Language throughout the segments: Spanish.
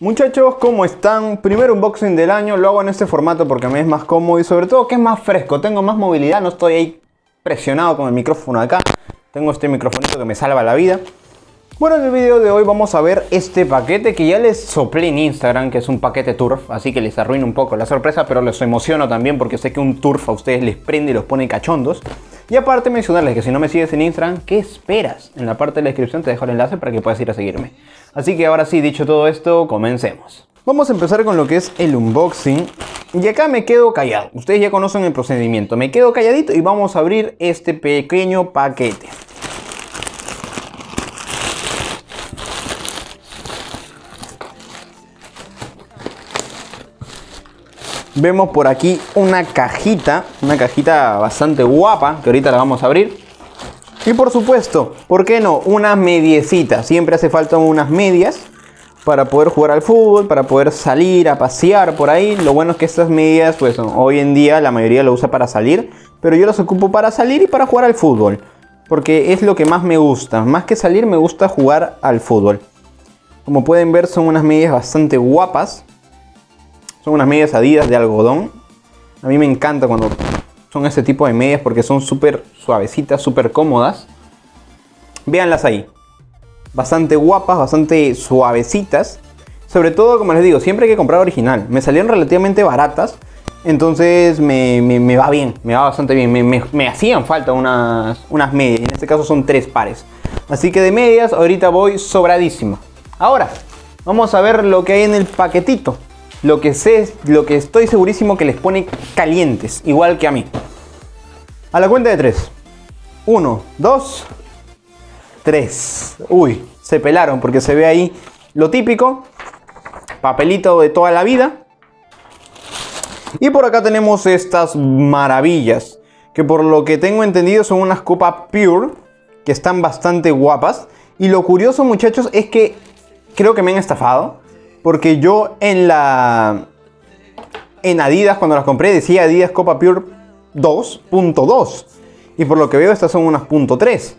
Muchachos, ¿cómo están? Primer unboxing del año, lo hago en este formato porque me es más cómodo y sobre todo que es más fresco, tengo más movilidad, no estoy ahí presionado con el micrófono acá. Tengo este microfonito que me salva la vida. Bueno, en el video de hoy vamos a ver este paquete que ya les soplé en Instagram, que es un paquete Turf, así que les arruino un poco la sorpresa, pero les emociono también porque sé que un Turf a ustedes les prende y los pone cachondos. Y aparte mencionarles que si no me sigues en Instagram, ¿qué esperas? En la parte de la descripción te dejo el enlace para que puedas ir a seguirme. Así que ahora sí, dicho todo esto, comencemos. Vamos a empezar con lo que es el unboxing. Y acá me quedo callado. Ustedes ya conocen el procedimiento. Me quedo calladito y vamos a abrir este pequeño paquete. Vemos por aquí una cajita, una cajita bastante guapa, que ahorita la vamos a abrir. Y por supuesto, ¿por qué no? Unas mediecitas. Siempre hace falta unas medias para poder jugar al fútbol, para poder salir a pasear por ahí. Lo bueno es que estas medias, pues hoy en día la mayoría lo usa para salir, pero yo las ocupo para salir y para jugar al fútbol. Porque es lo que más me gusta. Más que salir, me gusta jugar al fútbol. Como pueden ver, son unas medias bastante guapas. Son unas medias adidas de algodón. A mí me encanta cuando son este tipo de medias porque son súper suavecitas, súper cómodas. Véanlas ahí. Bastante guapas, bastante suavecitas. Sobre todo, como les digo, siempre hay que comprar original. Me salieron relativamente baratas. Entonces me, va bien, me va bastante bien. Me, hacían falta unas, unas medias. En este caso son tres pares. Así que de medias ahorita voy sobradísimo. Ahora, vamos a ver lo que hay en el paquetito. Lo que sé, lo que estoy segurísimo que les pone calientes, igual que a mí. A la cuenta de tres. Uno, dos, tres. Uy, se pelaron porque se ve ahí lo típico. Papelito de toda la vida. Y por acá tenemos estas maravillas. Que por lo que tengo entendido son unas copas Pure. Que están bastante guapas. Y lo curioso muchachos es que creo que me han estafado. Porque yo en la... En Adidas, cuando las compré, decía Adidas Copa Pure 2.2. Y por lo que veo, estas son unas .3.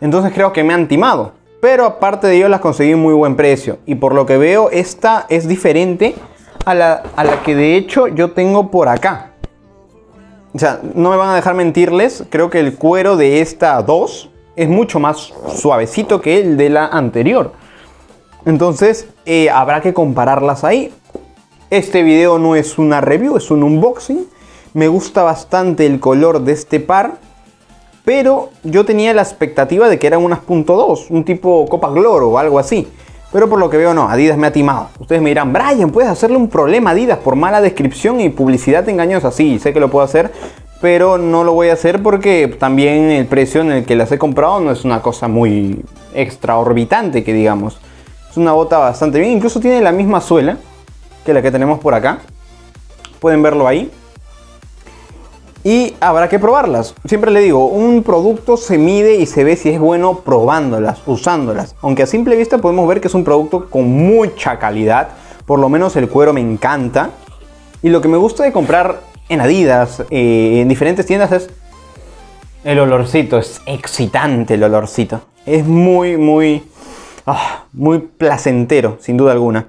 Entonces creo que me han timado. Pero aparte de ello, las conseguí muy buen precio. Y por lo que veo, esta es diferente a la, a la que de hecho yo tengo por acá. O sea, no me van a dejar mentirles. Creo que el cuero de esta 2 es mucho más suavecito que el de la anterior. Entonces, eh, habrá que compararlas ahí. Este video no es una review, es un unboxing. Me gusta bastante el color de este par. Pero yo tenía la expectativa de que eran unas .2, un tipo Copa Gloro o algo así. Pero por lo que veo no, Adidas me ha timado. Ustedes me dirán, Brian, puedes hacerle un problema a Adidas por mala descripción y publicidad engañosa. Sí, sé que lo puedo hacer, pero no lo voy a hacer porque también el precio en el que las he comprado no es una cosa muy extraorbitante que digamos una bota bastante bien. Incluso tiene la misma suela que la que tenemos por acá. Pueden verlo ahí. Y habrá que probarlas. Siempre le digo, un producto se mide y se ve si es bueno probándolas, usándolas. Aunque a simple vista podemos ver que es un producto con mucha calidad. Por lo menos el cuero me encanta. Y lo que me gusta de comprar en Adidas, eh, en diferentes tiendas, es el olorcito. Es excitante el olorcito. Es muy, muy Ah, muy placentero, sin duda alguna.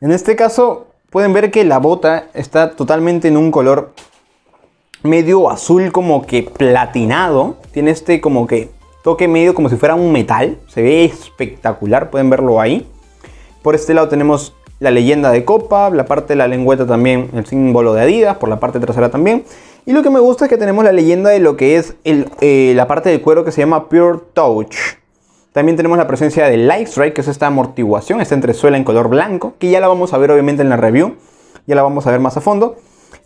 En este caso, pueden ver que la bota está totalmente en un color medio azul como que platinado. Tiene este como que toque medio como si fuera un metal. Se ve espectacular, pueden verlo ahí. Por este lado tenemos la leyenda de Copa, la parte de la lengüeta también, el símbolo de Adidas, por la parte trasera también. Y lo que me gusta es que tenemos la leyenda de lo que es eh, la parte del cuero que se llama Pure Touch. También tenemos la presencia de Light Strike, que es esta amortiguación, esta entresuela en color blanco, que ya la vamos a ver obviamente en la review. Ya la vamos a ver más a fondo.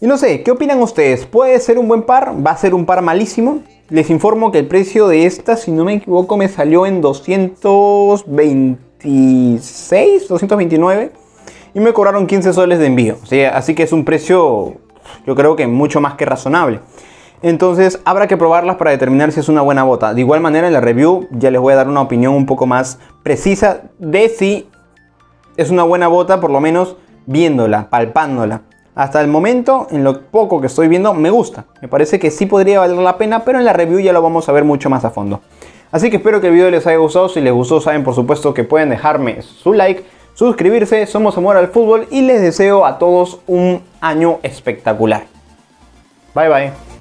Y no sé, ¿qué opinan ustedes? ¿Puede ser un buen par? ¿Va a ser un par malísimo? Les informo que el precio de esta, si no me equivoco, me salió en 226, 229. Y me cobraron 15 soles de envío. así que es un precio, yo creo que mucho más que razonable. Entonces habrá que probarlas para determinar si es una buena bota. De igual manera en la review ya les voy a dar una opinión un poco más precisa de si es una buena bota, por lo menos viéndola, palpándola. Hasta el momento, en lo poco que estoy viendo, me gusta. Me parece que sí podría valer la pena, pero en la review ya lo vamos a ver mucho más a fondo. Así que espero que el video les haya gustado. Si les gustó, saben por supuesto que pueden dejarme su like, suscribirse. Somos Amor al Fútbol y les deseo a todos un año espectacular. Bye bye.